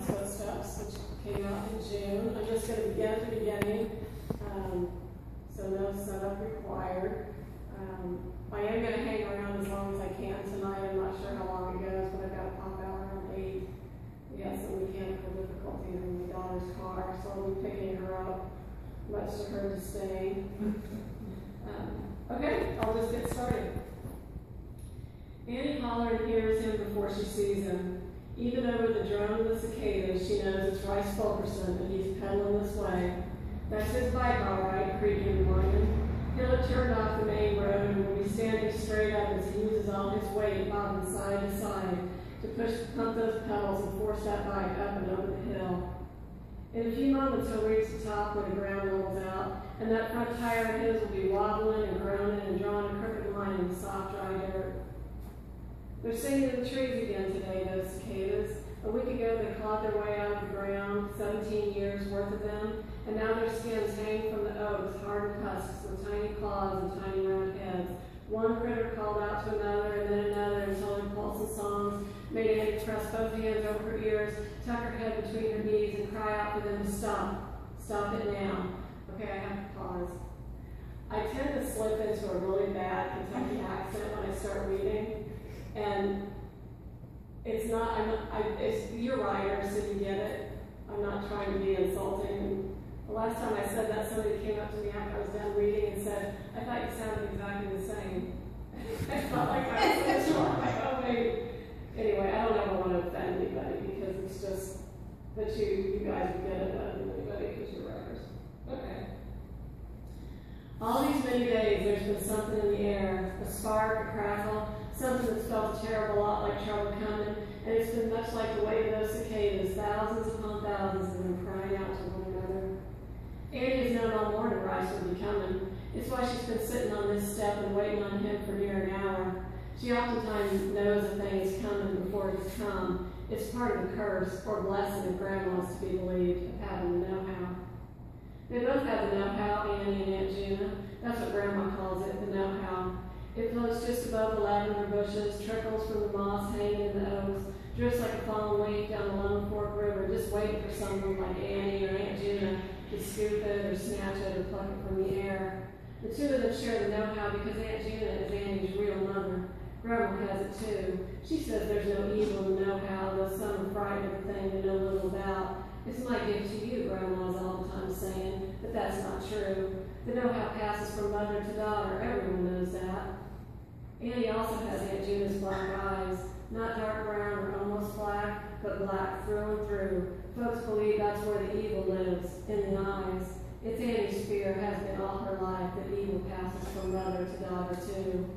Science which came out in June. I'm just gonna begin at the beginning, um, so no setup required. Um, I am gonna hang around as long as I can tonight, I'm not sure how long it goes, but I've gotta pop out around eight. We got some mechanical difficulties in my daughter's car, so I'll be picking her up, much to her disdain. Um, okay, I'll just get started. Annie Holleran hears him before she sees him. Even over the drone of the cicadas, she knows it's Rice Fulkerson and he's pedaling this way. That's his bike, all right, creaking and whining. He'll have turned off the main road and will be standing straight up as he uses all his weight bobbing side to side to push, pump those pedals and force that bike up and over the hill. In a few moments, he'll reach the top where the ground levels out, and that front tire of his will be wobbling and groaning and drawing a crooked line in the soft, dry dirt. They're singing in the trees again today, those cicadas. A week ago, they clawed their way out of the ground, 17 years worth of them, and now their skins hang from the oaks, hard husks with tiny claws and tiny round heads. One critter called out to another, and then another, until impulsive songs made Annie press both hands over her ears, tuck her head between her knees, and cry out for them to stop. Stop it now. Okay, I have to pause. I tend to slip into a really bad Kentucky accent when I start reading, and it's not, I'm not, I, it's, you're writer, so you get it. I'm not trying to be insulting. The last time I said that, somebody came up to me after I was done reading and said, I thought you sounded exactly the same. I felt like I was so sure, like, oh. Anyway, I don't ever want to offend anybody because it's just that you, you guys would get it better than anybody because you're writers. Okay. All these many days, there's been something in the air, a spark, a crackle, something that's felt a terrible lot like trouble coming, and it's been much like the way those cicadas, thousands upon thousands of them crying out to one another. Annie has known all morning Rice would be coming. It's why she's been sitting on this step and waiting on him for near an hour. She oftentimes knows a thing is coming before it's come. It's part of the curse, or blessing of grandma's to be believed, of having the know-how. They both have the know-how, Annie and Aunt Juna. That's what Grandma calls it, the know-how. It floats just above the lavender bushes, trickles from the moss hanging in the oaks, drifts like a fallen leaf down the Lone Fork River, just waiting for someone like Annie or Aunt Juna to scoop it or snatch it or pluck it from the air. The two of them share the know-how because Aunt Juna is Annie's real mother. Grandma has it too. She says there's no evil in the know-how, though some are frightened of a thing they know little about. It's my gift to you, Grandma's all the time saying, but that's not true. The know-how passes from mother to daughter. Everyone knows that. Annie also has Aunt Juna's black eyes, not dark brown or almost black, but black through and through. Folks believe that's where the evil lives, in the eyes. It's Annie's fear, has been all her life, that evil passes from mother to daughter too.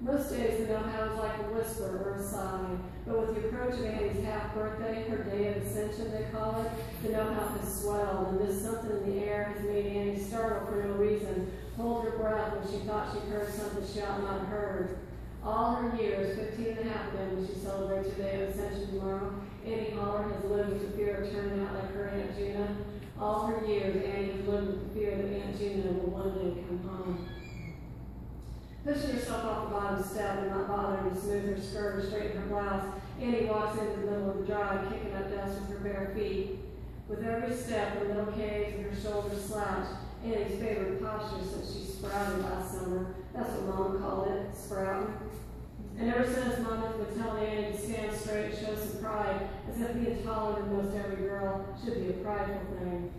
Most days the know-how is like a whisper or a sigh, but with the approach of Annie's half birthday, her day of ascension they call it, the know-how has swelled, and this something in the air has made Annie startle for no reason, hold her breath when she thought she heard something she ought not heard. All her years, 15 and a half of them, when she celebrates her day of ascension tomorrow, Annie Holleran has lived with the fear of turning out like her Aunt Juna. All her years, Annie has lived with the fear that Aunt Juna will one day come home. Pushing herself off the bottom step and not bothering to smooth her skirt or straighten her blouse, Annie walks into the middle of the drive, kicking up dust with her bare feet. With every step, her little caves and her shoulders slouch. Annie's favorite posture since she sprouted last summer. That's what Mama called it, sprouting. And ever since, Mama would tell Annie to stand straight and show some pride, as if being taller than most every girl should be a prideful thing.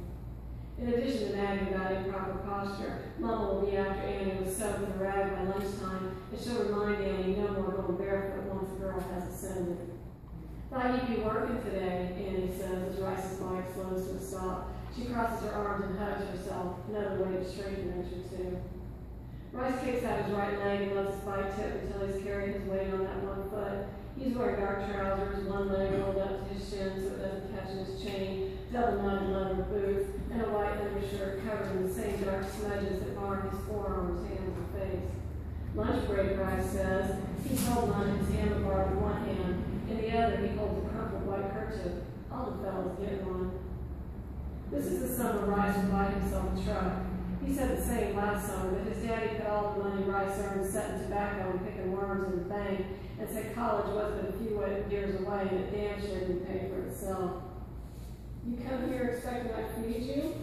In addition to nagging about improper posture, Mama will be after Annie with soap and a rag by lunchtime, and she'll remind Annie no more going barefoot once a girl has ascended. Thought you'd be working today, Annie says as Rice's bike slows to a stop. She crosses her arms and hugs herself, another way to straighten her too. Rice kicks out his right leg and his bike tip until he's carrying his weight on that one foot. He's wearing dark trousers, one leg rolled up to his shin so it doesn't catch in his chain, double knotted leather boots, and a white undershirt covered in the same dark smudges that mark his forearms, hands, and face. Lunch break, Rice says. He's holding on his handlebar with one hand. In the other, he holds a crumpled white kerchief. All the fellows get one. This is the summer Rice would buy himself a truck. He said the same last summer, that his daddy put all the money Rice earned setting tobacco and picking worms in the bank, and said college was but a few years away and it damn sure didn't pay for itself. You come here expecting I feed you?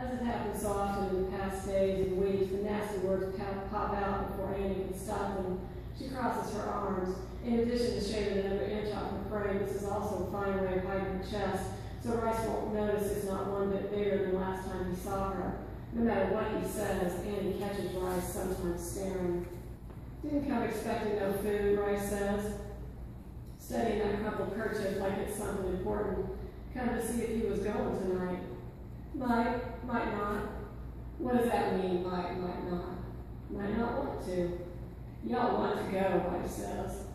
As it happens so often in the past days and weeks, the nasty words pop out before Annie can stop them. She crosses her arms. In addition to shaving another inch off her frame, this is also a fine way of hiding her chest, so Rice won't notice it's not one bit bigger than last time he saw her. No matter what he says, Annie catches Rice sometimes staring. Didn't come expecting no food, Rice says, studying that crumpled kerchief like it's something important. Come to see if he was going tonight. Might, might not. What does that mean, might, might not? Might not want to. Y'all want to go, Rice says.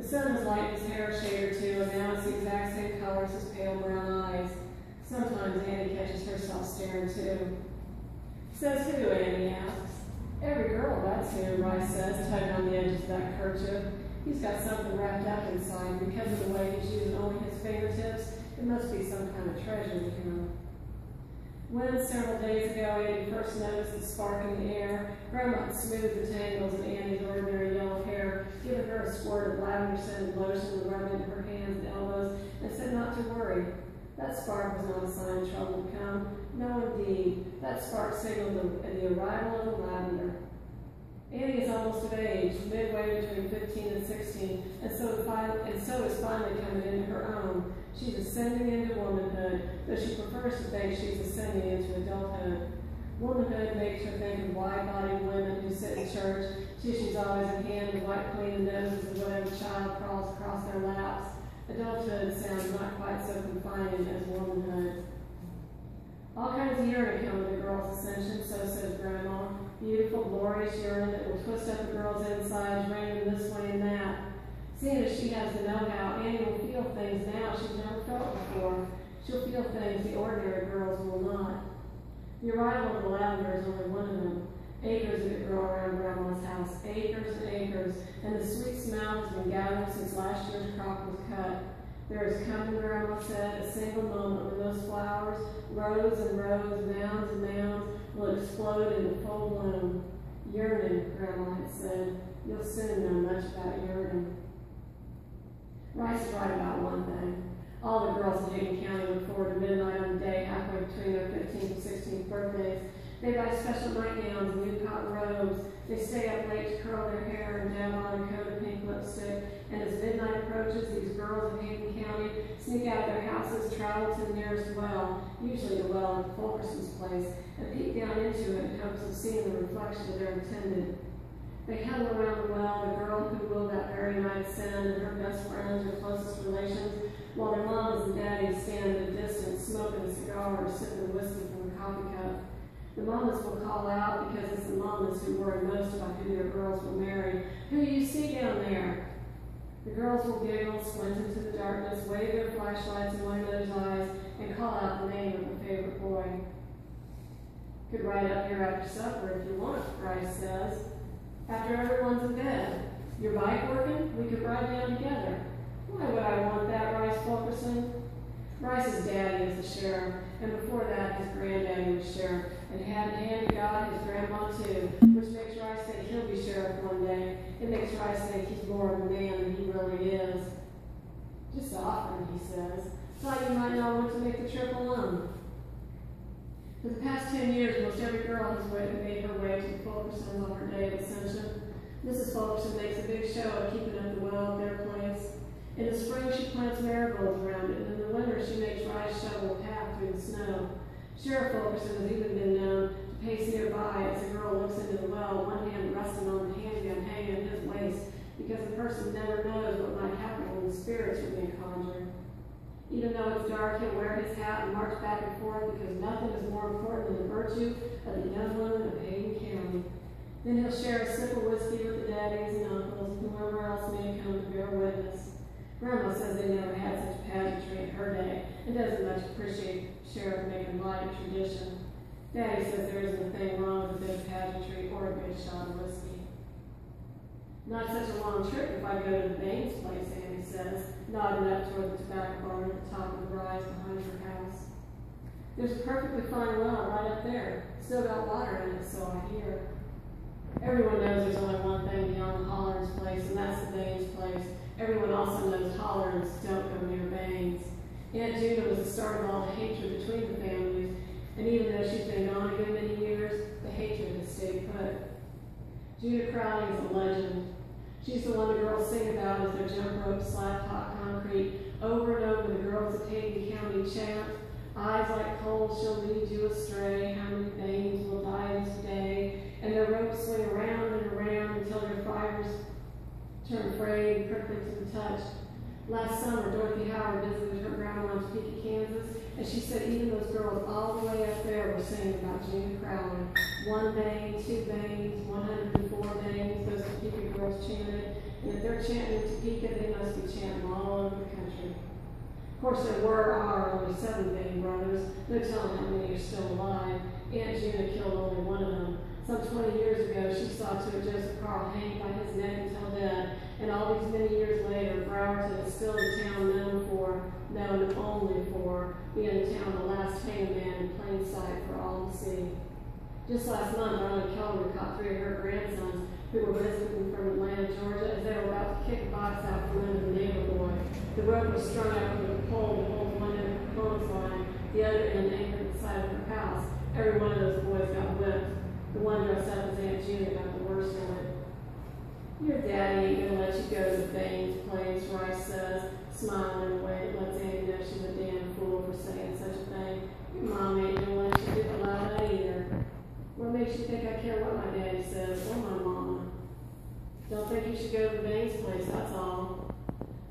The sun has lightened his hair a shade or two, and now it's the exact same color as his pale brown eyes. Sometimes Annie catches herself staring too. Says who, Annie asks. Every girl, that's who, Rice says, tugging on the edges of that kerchief. He's got something wrapped up inside, because of the way he's using only his fingertips, it must be some kind of treasure to him. When, several days ago, Annie first noticed the spark in the air, Grandma smoothed the tangles of Annie's ordinary yellow hair, giving her a squirt of lavender-scented lotion rub into her hands and elbows, and said not to worry. That spark was not a sign of trouble to come. No, indeed. That spark signaled the, the arrival of the lavender. Annie is almost of age, midway between 15 and 16, and so, and so is finally coming into her own. She's ascending into womanhood, though she prefers to think she's ascending into adulthood. Womanhood makes her think of wide-bodied women who sit in church, tissues always in hand, and wipe clean the noses of whatever child crawls across their laps. Adulthood sounds not quite so confining as womanhood. All kinds of urine come with a girl's ascension, so says Grandma. Beautiful, glorious urine that will twist up a girl's insides, them this way and that. Seeing as she has the know-how, Annie will feel things now she's never felt before. She'll feel things the ordinary girls will not. The arrival of the lavender is only one of them. Acres of it grow around Grandma's house, acres and acres, and the sweet smell has been gathering since last year's crop was cut. There is coming, Grandma said, a single moment when those flowers, rows and rows, mounds and mounds, will explode into full bloom. Yearning, Grandma had said. You'll soon know much about yearning. Rice is right about one thing. All the girls in Hayden County look forward to midnight on the day halfway between their 15th and 16th birthdays. They buy special nightgowns and new cotton robes. They stay up late to curl their hair and dab on a coat of pink lipstick. And as midnight approaches, these girls in Hayden County sneak out of their houses, travel to the nearest well, usually the well at Fulkerson's place, and peek down into it in hopes of seeing the reflection of their intended they huddle around the well, the girl who will that very night send, and her best friends or closest relations, while their mamas and daddies stand at a distance, smoking a cigar or sipping whiskey from a coffee cup. The mamas will call out because it's the mamas who worry most about who their girls will marry. Who you see down there? The girls will giggle, squint into the darkness, wave their flashlights in one another's eyes, and call out the name of a favorite boy. Could ride up here after supper if you want, Rice says after everyone's in bed. Your bike working? We could ride down together. Why would I want that, Rice Fulkerson? Rice's daddy is the sheriff, and before that, his granddaddy was sheriff, and had hand God, his grandma too, which makes Rice think he'll be sheriff one day. It makes Rice think he's more of a man than he really is. Just offering, he says. Thought you might not want to make the trip alone. For the past 10 years, most every girl has made her way to the Fulkersons on her day of ascension. Mrs. Fulkerson makes a big show of keeping up the well at their place. In the spring, she plants marigolds around it, and in the winter, she makes Rice shovel a path through the snow. Sheriff Fulkerson has even been known to pace nearby as the girl looks into the well, one hand resting on the handgun hanging at his waist, because the person never knows what might happen when the spirits are being conjured. Even though it's dark, he'll wear his hat and march back and forth because nothing is more important than the virtue of the young women of Hayden County. Then he'll share a sip of whiskey with the daddies and uncles and whoever else may come to bear witness. Grandma says they never had such pageantry in her day and doesn't much appreciate Sheriff making light of tradition. Daddy says there isn't a thing wrong with a bit of pageantry or a good shot of whiskey. Not such a long trip if I go to the Baines place, Annie says nodding up toward the tobacco barn at the top of the rise behind her house. There's a perfectly fine well right up there. Still got water in it, so I hear. Everyone knows there's only one thing beyond Holler's place, and that's the Baines place. Everyone also knows Holler's don't go near Baines. Aunt Juna was the start of all the hatred between the families, and even though she's been gone a good many years, the hatred has stayed put. Juna Crowley is a legend. She's the one the girls sing about as their jump rope slap hot concrete. Over and over, the girls of Katy County chant, Eyes like coals shall lead you astray. How many things will die this day? And their ropes swing around and around until their fibers turn frayed and prickly to the touch. Last summer, Dorothy Howard visited her grandma in Topeka, Kansas, and she said even those girls all the way up there were singing about Juna Crowley. One bang, two bangs, 104 bangs, those Topeka girls chanted. And if they're chanting in Topeka, they must be chanting all over the country. Of course, there were our only seven Bang brothers. No telling how many are still alive. Aunt Juna killed only one of them. Some 20 years ago, she saw to it Joseph Carl hanged by his neck until dead. And all these many years later, still the town known for, known only for, being the town the last hanged man in plain sight for all to see. Just last month, Arlen Keller caught three of her grandsons who were visiting from Atlanta, Georgia, as they were about to kick a box out from under the neighbor boy. The rope was strung out with a pole to hold one end of her clothesline, the other end anchored at the side of her house. Every one of those boys got whipped. The one dressed up as Aunt Juna got the worst of it. Your daddy ain't gonna let you go to the Baines place, Rice says, smiling in a way that lets Annie know she's a damn fool for saying such a thing. Your mom ain't gonna let you do allow that either. What makes you think I care what my daddy says or my mama? Don't think you should go to the Baines place, that's all.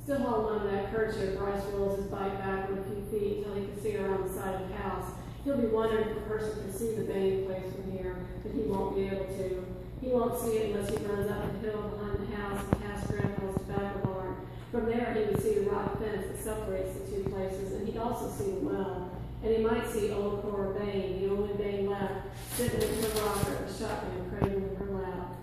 Still holding on to that kerchief, Rice rolls his bike backward a few feet until he can see her on the side of the house. He'll be wondering if the person can see the Baines place from here, but he won't be able to. He won't see it unless he runs up the hill behind the house and past Grandpa's tobacco barn. From there, he would see the rock fence that separates the two places, and he'd also see the well. And he might see old Cora Bain, the only Bain left, sitting in her rocker a shotgun cradled in her lap.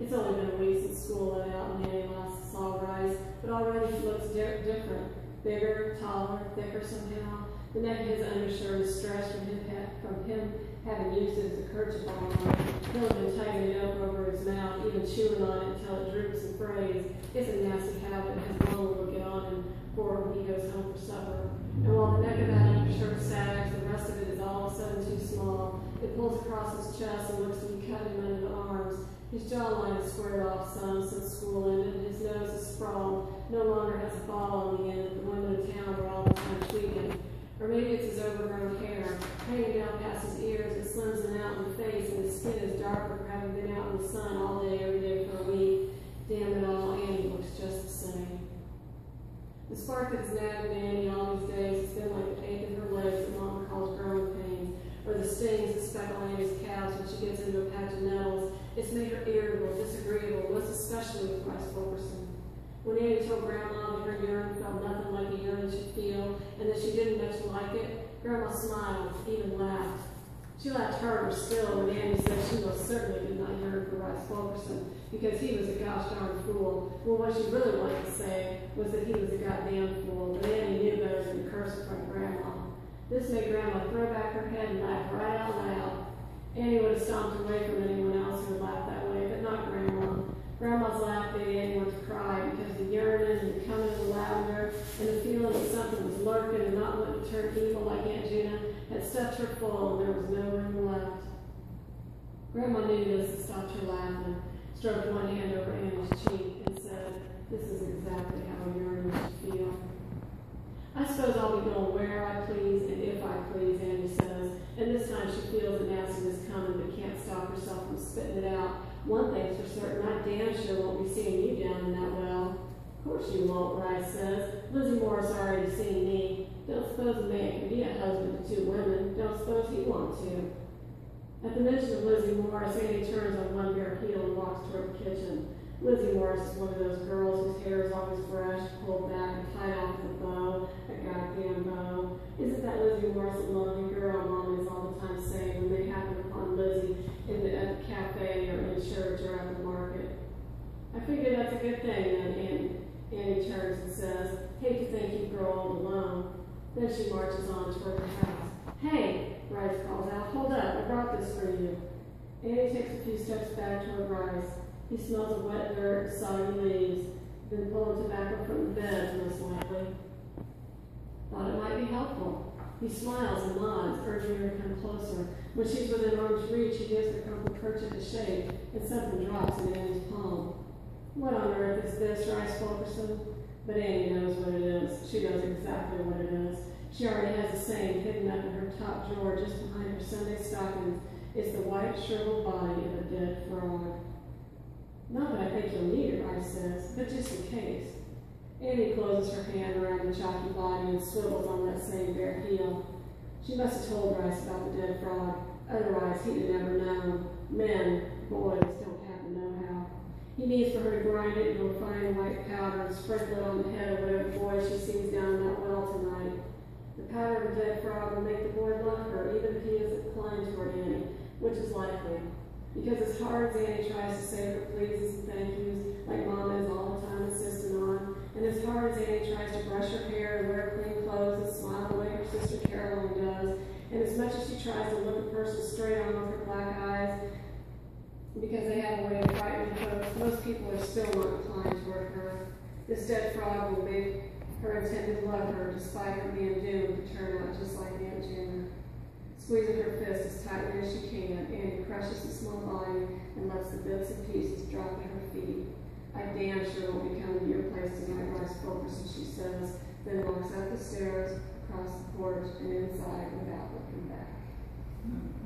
It's only been a week since school let out and Annie last saw Rice, but already he looks di- different. Bigger, taller, thicker somehow. The neck of his undershirt is stretched from him, from him having used it as a kerchief all night. Been tightening it up over his mouth, even chewing on it until it droops and frays. It's a nasty habit, his mama will get on him for when he goes home for supper. And while the neck of that undershirt sags, the rest of it is all of a sudden too small. It pulls across his chest and looks to be cut him under the arms. His jawline is squared off some since school ended, and his nose is sprawled, no longer has a ball on the end that the women in town are all the time tweaking. Or maybe it's his overgrown hair, hanging down past his ears, it slims him out in the face, and his skin is darker having been out in the sun all day, every day for a week. Damn it all, Annie looks just the same. The spark that's nagged Annie all these days has been like the ache in her legs that Mama calls growing pains, or the stings that speckle Annie's calves when she gets into a patch of nettles. It's made her irritable, disagreeable, most especially with Rice Fulkerson. When Annie told Grandma that her urine felt nothing like a urine should feel, and that she didn't much like it, Grandma smiled, even laughed. She laughed harder still when Annie said she most certainly did not yearn for Rice Fulkerson, because he was a gosh darn fool. Well, what she really wanted to say was that he was a goddamn fool, but Annie knew better than to curse of Grandma. This made Grandma throw back her head and laugh right out loud. Annie would have stomped away from anyone else who would laugh that way, but not Grandma. Grandma's laugh made Annie want to cry because the yearning and the coming of the lavender and the feeling that something was lurking and not wanting to turn evil like Aunt Juna had stuffed her full and there was no room left. Grandma knew this and stopped her laughing, stroked one hand over Annie's cheek, and said, This is exactly how a yearning should feel. I suppose I'll be going where I please and if I please, Annie says, and this time she feels the nastiness coming but can't stop herself from spitting it out. One thing's for certain, I damn sure won't be seeing you down in that well. Of course you won't, Rice says. Lizzie Morris already seen me. Don't suppose a man can be a husband to two women. Don't suppose he wants to. At the mention of Lizzie Morris, Annie turns on one bare heel and walks toward the kitchen. Lizzie Morris is one of those girls whose hair is always fresh, pulled back, and tied off with a bow, goddamn bow. Isn't that Lizzie Morris a lovely girl, Mom is all the time saying when they happen upon Lizzie in the, at the cafe or in church or at the market. I figure that's a good thing, then Annie, Annie turns and says, hate to think you grow old alone. Then she marches on toward the house. Hey, Rice calls out, hold up, I brought this for you. Annie takes a few steps back toward Rice. He smells of wet dirt, soggy leaves, been pulling tobacco from the bed, most likely. Thought it might be helpful. He smiles and nods, urging her to come closer. When she's within arm's reach, he gives her crumpled kerchief a shake, and something drops in Annie's palm. What on earth is this, Rice Fulkerson? But Annie knows what it is. She knows exactly what it is. She already has the same hidden up in her top drawer just behind her Sunday stockings. It's the white, shriveled body of a dead frog. Not that I think you'll need it, Rice says, but just in case. Annie closes her hand around the chalky body and swivels on that same bare heel. She must have told Rice about the dead frog. Otherwise, he'd have never known. Men, boys, don't have the know-how. He needs for her to grind it into a fine white powder and sprinkle it on the head of whatever boy she sees down that well tonight. The powder of the dead frog will make the boy love her, even if he isn't inclined toward Annie, which is likely. Because as hard as Annie tries to say her pleases and thank yous, like Mama is all the time on, and as hard as Annie tries to brush her hair and wear clean clothes and smile the way her sister Caroline does, and as much as she tries to look a person straight on with her black eyes, because they have a way of frightening folks, most people are still not inclined toward her. This dead frog will make her intended lover, despite her being doomed to turn out just like Aunt Juna. Squeezing her fist as tightly as she can, Annie crushes the small body and lets the bits and pieces drop at her feet. I damn sure won't be coming to your place tonight, Rice Fulkerson, she says, then walks up the stairs, across the porch, and inside without looking back. Hmm.